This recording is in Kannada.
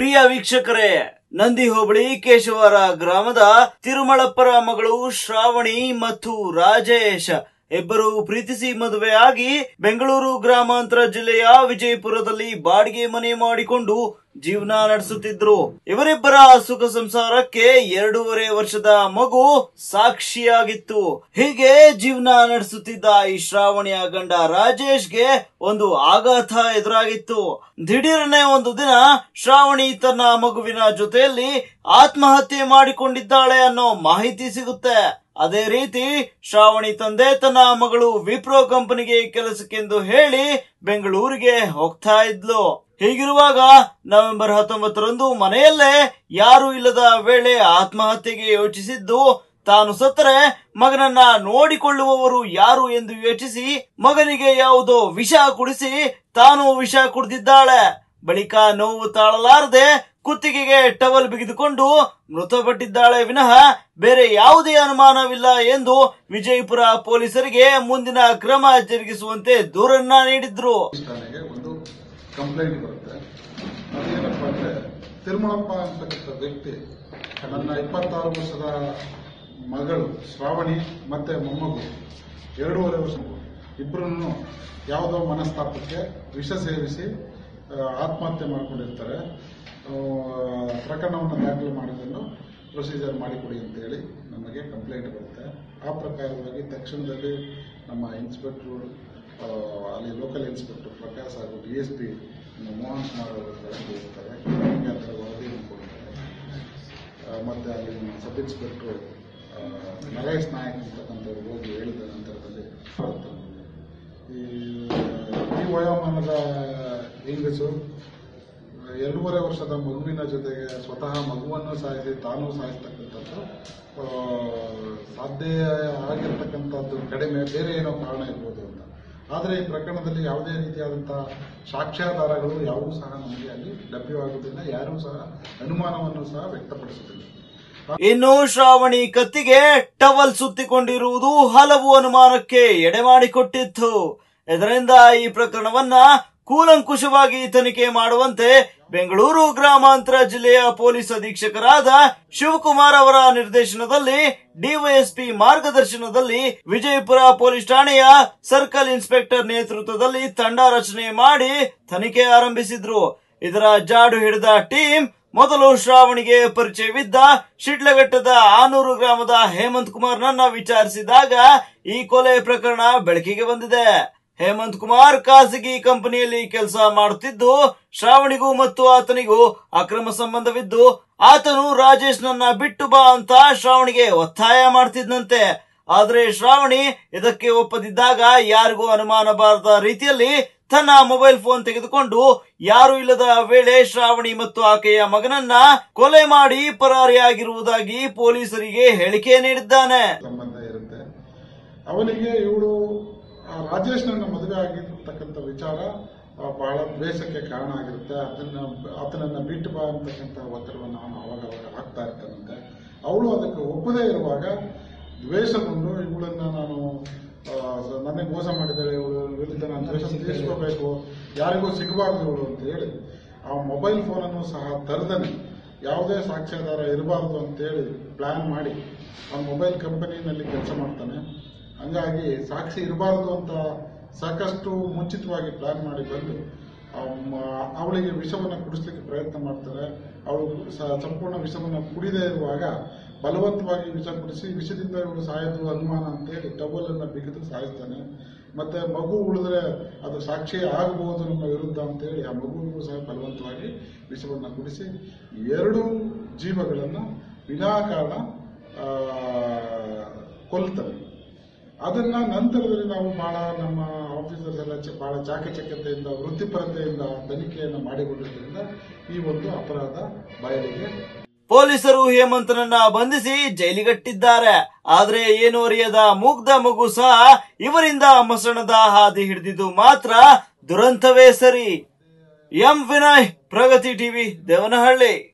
ಪ್ರಿಯ ವೀಕ್ಷಕರೇ ನಂದಿ ಹೋಬಳಿ ಕೇಶವರ ಗ್ರಾಮದ ತಿರುಮಳಪ್ಪರ ಮಗಳು ಶ್ರಾವಣಿ ಮತ್ತು ರಾಜೇಶ್. ಇಬ್ಬರು ಪ್ರೀತಿಸಿ ಮದುವೆಯಾಗಿ ಬೆಂಗಳೂರು ಗ್ರಾಮಾಂತರ ಜಿಲ್ಲೆಯ ವಿಜಯಪುರದಲ್ಲಿ ಬಾಡಿಗೆ ಮನೆ ಮಾಡಿಕೊಂಡು ಜೀವನ ನಡೆಸುತ್ತಿದ್ರು. ಇವರಿಬ್ಬರ ಸುಖ ಸಂಸಾರಕ್ಕೆ ಎರಡೂವರೆ ವರ್ಷದ ಮಗು ಸಾಕ್ಷಿಯಾಗಿತ್ತು. ಹೀಗೆ ಜೀವನ ನಡೆಸುತ್ತಿದ್ದ ಈ ಶ್ರಾವಣಿಯ ಗಂಡ ರಾಜೇಶ್ಗೆ ಒಂದು ಆಘಾತ ಎದುರಾಗಿತ್ತು. ದಿಢೀರನೆ ಒಂದು ದಿನ ಶ್ರಾವಣಿ ತನ್ನ ಮಗುವಿನ ಜೊತೆಯಲ್ಲಿ ಆತ್ಮಹತ್ಯೆ ಮಾಡಿಕೊಂಡಿದ್ದಾಳೆ ಅನ್ನೋ ಮಾಹಿತಿ ಸಿಗುತ್ತೆ. ಅದೇ ರೀತಿ ಶ್ರಾವಣಿ ತಂದೆ ತನ್ನ ಮಗಳು ವಿಪ್ರೋ ಕಂಪನಿಗೆ ಕೆಲಸಕ್ಕೆಂದು ಹೇಳಿ ಬೆಂಗಳೂರಿಗೆ ಹೋಗ್ತಾ ಇದ್ಲು. ಹೀಗಿರುವಾಗ ನವೆಂಬರ್ ಹತ್ತೊಂಬತ್ತರಂದು ಮನೆಯಲ್ಲೇ ಯಾರು ಇಲ್ಲದ ವೇಳೆ ಆತ್ಮಹತ್ಯೆಗೆ ಯೋಚಿಸಿದ್ದು, ತಾನು ಸತ್ತರೆ ಮಗನನ್ನ ನೋಡಿಕೊಳ್ಳುವವರು ಯಾರು ಎಂದು ಯೋಚಿಸಿ ಮಗನಿಗೆ ಯಾವುದೋ ವಿಷ ಕುಡಿಸಿ ತಾನು ವಿಷ ಕುಡಿದಿದ್ದಾಳೆ. ಬಳಿಕ ನೋವು ತಾಳಲಾರದೆ ಕುತ್ತಿಗೆಗೆ ಟವಲ್ ಬಿಗಿದುಕೊಂಡು ಮೃತಪಟ್ಟಿದ್ದಾಳೆ ವಿನಃ ಬೇರೆ ಯಾವುದೇ ಅನುಮಾನವಿಲ್ಲ ಎಂದು ವಿಜಯಪುರ ಪೊಲೀಸರಿಗೆ ಮುಂದಿನ ಕ್ರಮ ಜರುಗಿಸುವಂತೆ ದೂರನ್ನ ನೀಡಿದ್ರು. ಒಂದು ಕಂಪ್ಲೇಂಟ್ ಬರುತ್ತೆ. ಅಂತಕ್ಕಂಥ ವ್ಯಕ್ತಿ ನನ್ನ ಇಪ್ಪತ್ತಾರು ವರ್ಷದ ಮಗಳು ಶ್ರಾವಣಿ ಮತ್ತೆ ಮೊಮ್ಮಗು, ಎರಡೂವರೆ ವರ್ಷ ಇಬ್ಬರನ್ನು ಯಾವುದೋ ಮನಸ್ತಾಪಕ್ಕೆ ವಿಷ ಸೇವಿಸಿ ಆತ್ಮಹತ್ಯೆ ಮಾಡ್ಕೊಂಡಿರ್ತಾರೆ. ಪ್ರಕರಣವನ್ನು ದಾಖಲು ಮಾಡಿದ್ದನ್ನು ಪ್ರೊಸೀಜರ್ ಮಾಡಿಕೊಡಿ ಅಂತೇಳಿ ನಮಗೆ ಕಂಪ್ಲೇಂಟ್ ಬರುತ್ತೆ. ಆ ಪ್ರಕಾರವಾಗಿ ತಕ್ಷಣದಲ್ಲಿ ನಮ್ಮ ಇನ್ಸ್ಪೆಕ್ಟ್ರು ಅಲ್ಲಿ ಲೋಕಲ್ ಇನ್ಸ್ಪೆಕ್ಟರ್ ಪ್ರಕಾಶ್ ಹಾಗೂ D S P Mohan Kumar ಹೋಗ್ತಾರೆ ಅದರ ವರದಿಯನ್ನು ಕೊಡ್ತಾರೆ ಮತ್ತು ಮತ್ತೆ ಅಲ್ಲಿ ನಮ್ಮ ಸಬ್ ಇನ್ಸ್ಪೆಕ್ಟ್ರು ನರೇಶ್ ನಾಯಕ್ ಅಂತಕ್ಕಂಥವ್ರು ಹೋಗಿ ಹೇಳಿದ ನಂತರದಲ್ಲಿ ಈ ವಯೋಮಾನದ ಹೆಂಗಸು ಎರಡೂವರೆ ವರ್ಷದ ಮಗುವಿನ ಜೊತೆಗೆ ಸ್ವತಃ ಮಗುವನ್ನು ಸಾಯಿಸಿ ತಾನು ಸಾಯಿಸ್ತಕ್ಕಂಥದ್ದು ಸಾಧ್ಯ ಆಗಿರ್ತಕ್ಕಂಥದ್ದು ಕಡಿಮೆ, ಬೇರೆ ಏನೋ ಕಾರಣ ಇರ್ಬೋದು ಅಂತ. ಆದರೆ ಈ ಪ್ರಕರಣದಲ್ಲಿ ಯಾವುದೇ ರೀತಿಯಾದಂತಹ ಸಾಕ್ಷ್ಯಾಧಾರಗಳು ಯಾವುದೂ ಸಹ ನಮಗೆ ಅಲ್ಲಿ ಲಭ್ಯವಾಗುವುದಿಲ್ಲ, ಯಾರೂ ಸಹ ಅನುಮಾನವನ್ನು ಸಹ ವ್ಯಕ್ತಪಡಿಸುತ್ತಿಲ್ಲ ಇನ್ನು ಶ್ರಾವಣಿ ಕತ್ತಿಗೆ ಟವಲ್ ಸುತ್ತಿಕೊಂಡಿರುವುದು ಹಲವು ಅನುಮಾನಕ್ಕೆ ಎಡೆಮಾಡಿಕೊಟ್ಟಿತ್ತು ಇದರಿಂದ ಈ ಪ್ರಕರಣವನ್ನ ಕೂಲಂಕುಷವಾಗಿ ತನಿಖೆ ಮಾಡುವಂತೆ ಬೆಂಗಳೂರು ಗ್ರಾಮಾಂತರ ಜಿಲ್ಲೆಯ ಪೊಲೀಸ್ ಅಧೀಕ್ಷಕರಾದ ಶಿವಕುಮಾರ್ ಅವರ ನಿರ್ದೇಶನದಲ್ಲಿ ಡಿವೈಎಸ್ಪಿ ಮಾರ್ಗದರ್ಶನದಲ್ಲಿ ವಿಜಯಪುರ ಪೊಲೀಸ್ ಠಾಣೆಯ ಸರ್ಕಲ್ ಇನ್ಸ್ಪೆಕ್ಟರ್ ನೇತೃತ್ವದಲ್ಲಿ ತಂಡ ರಚನೆ ಮಾಡಿ ತನಿಖೆ ಆರಂಭಿಸಿದ್ರು. ಇದರ ಜಾಡು ಹಿಡಿದ ಟೀಮ್ ಮೊದಲು ಶ್ರಾವಣಿಗೆ ಪರಿಚಯವಿದ್ದ ಶಿಡ್ಲಘಟ್ಟದ ಆನೂರು ಗ್ರಾಮದ ಹೇಮಂತ್ ಕುಮಾರ್ನನ್ನ ವಿಚಾರಿಸಿದಾಗ ಈ ಕೊಲೆ ಪ್ರಕರಣ ಬೆಳಕಿಗೆ ಬಂದಿದೆ. ಹೇಮಂತ್ ಕುಮಾರ್ ಖಾಸಗಿ ಕಂಪನಿಯಲ್ಲಿ ಕೆಲಸ ಮಾಡುತ್ತಿದ್ದು, ಶ್ರಾವಣಿಗೂ ಮತ್ತು ಆತನಿಗೂ ಅಕ್ರಮ ಸಂಬಂಧವಿದ್ದು, ಆತನು ರಾಜೇಶ್ ನನ್ನ ಬಿಟ್ಟು ಬಾ ಅಂತ ಶ್ರಾವಣಿಗೆ ಒತ್ತಾಯ ಮಾಡ್ತಿದ್ನಂತೆ. ಆದ್ರೆ ಶ್ರಾವಣಿ ಇದಕ್ಕೆ ಒಪ್ಪದಿದ್ದಾಗ ಯಾರಿಗೂ ಅನುಮಾನ ಬಾರದ ರೀತಿಯಲ್ಲಿ ತನ್ನ ಮೊಬೈಲ್ ಫೋನ್ ತೆಗೆದುಕೊಂಡು ಯಾರು ಇಲ್ಲದ ವೇಳೆ ಶ್ರಾವಣಿ ಮತ್ತು ಆಕೆಯ ಮಗನನ್ನ ಕೊಲೆ ಮಾಡಿ ಪರಾರಿಯಾಗಿರುವುದಾಗಿ ಪೊಲೀಸರಿಗೆ ಹೇಳಿಕೆ ನೀಡಿದ್ದಾನೆ. ಅವನಿಗೆ ಇವಳು ರಾಜೇಶ್ನನ್ನ ಮದುವೆ ಆಗಿರ್ತಕ್ಕಂಥ ವಿಚಾರ ಬಹಳ ದ್ವೇಷಕ್ಕೆ ಕಾರಣ ಆಗಿರುತ್ತೆ. ಅದನ್ನ, ಆತನನ್ನ ಬಿಟ್ಟು ಬಾ ಅಂತಕ್ಕಂಥ ಒತ್ತಡವನ್ನು ಅವನು ಅವಾಗ ಅವಾಗ ಹಾಕ್ತಾ ಇರ್ತಾನಂತೆ. ಅವಳು ಅದಕ್ಕೆ ಒಪ್ಪದೇ ಇರುವಾಗ ದ್ವೇಷಗೊಂಡು ಇವಳನ್ನ ನಾನು ನನಗೆ ಮೋಸ ಮಾಡಿದ್ದಾರೆ ಇವಳು ವಿರುದ್ಧ ನಾನು ದ್ವೇಷ ತೀರಿಸ್ಕೋಬೇಕು, ಯಾರಿಗೂ ಸಿಗಬಾರ್ದು ಇವಳು ಅಂತ ಹೇಳಿ ಆ ಮೊಬೈಲ್ ಫೋನನ್ನು ಸಹ ತರದನೆ ಯಾವುದೇ ಸಾಕ್ಷ್ಯಾಧಾರ ಇರಬಾರ್ದು ಅಂತೇಳಿ ಪ್ಲಾನ್ ಮಾಡಿ ಆ ಮೊಬೈಲ್ ಕಂಪನಿನಲ್ಲಿ ಕೆಲಸ ಮಾಡ್ತಾನೆ. ಹಂಗಾಗಿ ಸಾಕ್ಷಿ ಇರಬಾರ್ದು ಅಂತ ಸಾಕಷ್ಟು ಮುಂಚಿತವಾಗಿ ಪ್ಲಾನ್ ಮಾಡಿ ಬಂದು ಅವಳಿಗೆ ವಿಷವನ್ನು ಕುಡಿಸಲಿಕ್ಕೆ ಪ್ರಯತ್ನ ಮಾಡ್ತಾರೆ. ಅವಳು ಸಂಪೂರ್ಣ ವಿಷವನ್ನು ಕುಡಿದೇ ಇರುವಾಗ ಬಲವಂತವಾಗಿ ವಿಷ ಕುಡಿಸಿ ವಿಷದಿಂದ ಇವಳು ಸಾಯೋದು ಅನುಮಾನ ಅಂತೇಳಿ ಟವಲ್ ಅನ್ನು ಬಿಗಿದು ಸಾಯಿಸ್ತಾನೆ. ಮತ್ತೆ ಮಗು ಉಳಿದ್ರೆ ಅದು ಸಾಕ್ಷಿ ಆಗಬಹುದು ನಮ್ಮ ವಿರುದ್ಧ ಅಂತೇಳಿ ಆ ಮಗುವಿಗೂ ಸಹ ಬಲವಂತವಾಗಿ ವಿಷವನ್ನು ಕುಡಿಸಿ ಎರಡು ಜೀವಗಳನ್ನು ವಿನಾಕಾರಣ ಕೊಲ್ತಾರೆ. ಅದನ್ನ ನಂತರದಲ್ಲಿ ನಾವು ಬಹಳ ನಮ್ಮ ಆಫೀಸರ್ಸ್ ಎಲ್ಲ ಬಹಳ ಚಾಕಚಕ್ಯತೆಯಿಂದ, ವೃತ್ತಿಪರತೆಯಿಂದ ತನಿಖೆಯನ್ನು ಮಾಡಿಕೊಂಡಿದ್ದರಿಂದ ಈ ಒಂದು ಅಪರಾಧ ಬಯಲಿಗೆ. ಪೊಲೀಸರು ಹೇಮಂತನನ್ನ ಬಂಧಿಸಿ ಜೈಲಿಗಟ್ಟಿದ್ದಾರೆ. ಆದ್ರೆ ಏನು ಅರಿಯದ ಮುಗ್ಧ ಮಗು ಸಹ ಇವರಿಂದ ಮಸಣದ ಹಾದಿ ಹಿಡಿದಿದ್ದು ಮಾತ್ರ ದುರಂತವೇ ಸರಿ. M Vinay, Pragati TV, Devanahalli.